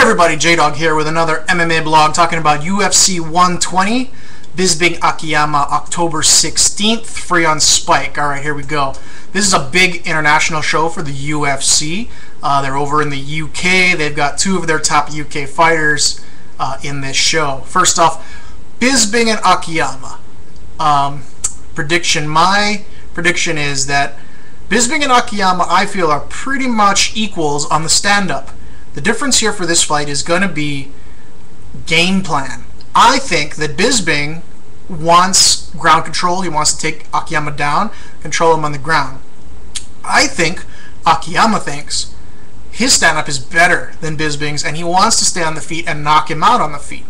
everybody, J-Dawg here with another MMA blog talking about UFC 120, Bisping Akiyama, October 16th, free on Spike. All right, here we go. This is a big international show for the UFC. Uh, they're over in the UK. They've got two of their top UK fighters uh, in this show. First off, Bisping and Akiyama. Um, prediction, my prediction is that Bisping and Akiyama, I feel, are pretty much equals on the stand-up. The difference here for this fight is going to be game plan. I think that Bisping wants ground control. He wants to take Akiyama down, control him on the ground. I think Akiyama thinks his stand-up is better than Bisping's, and he wants to stay on the feet and knock him out on the feet.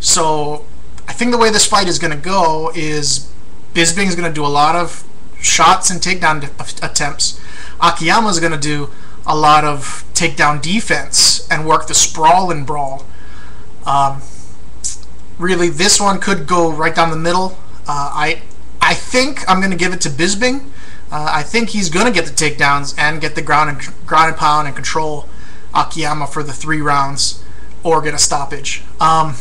So I think the way this fight is going to go is Bisping is going to do a lot of shots and takedown attempts. Akiyama is going to do a lot of takedown defense and work the sprawl and brawl. Um, really, this one could go right down the middle. Uh, I I think I'm going to give it to Bisping. Uh, I think he's going to get the takedowns and get the ground and ground and pound and control Akiyama for the three rounds or get a stoppage. Um,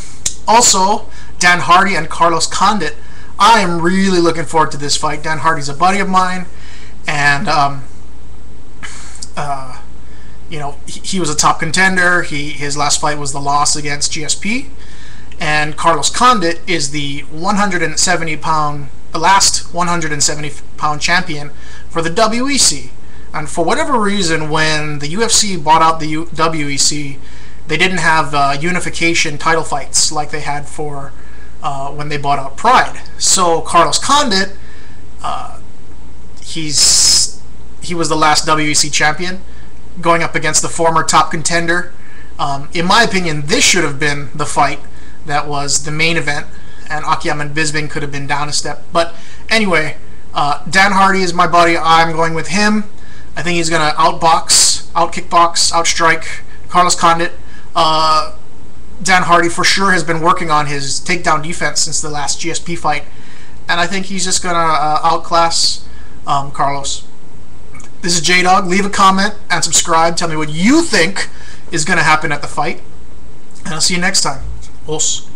also, Dan Hardy and Carlos Condit. I am really looking forward to this fight. Dan Hardy's a buddy of mine, and um, uh, you know, he, he, was a top contender. He his last fight was the loss against GSP, and Carlos Condit is the 170 pound, the last 170 pound champion for the WEC. And for whatever reason, when the UFC bought out the U WEC, they didn't have uh, unification title fights like they had for uh, when they bought out Pride. So Carlos Condit, uh, he's he was the last WEC champion, going up against the former top contender. Um, in my opinion, this should have been the fight that was the main event, and Akiyama and Bisping could have been down a step. But anyway, uh, Dan Hardy is my buddy. I'm going with him. I think he's going to outbox, outkickbox, outstrike Carlos Condit. Uh, Dan Hardy for sure has been working on his takedown defense since the last GSP fight, and I think he's just going to uh, outclass um, Carlos. This is J Dawg. Leave a comment and subscribe. Tell me what you think is going to happen at the fight. And I'll see you next time. Os.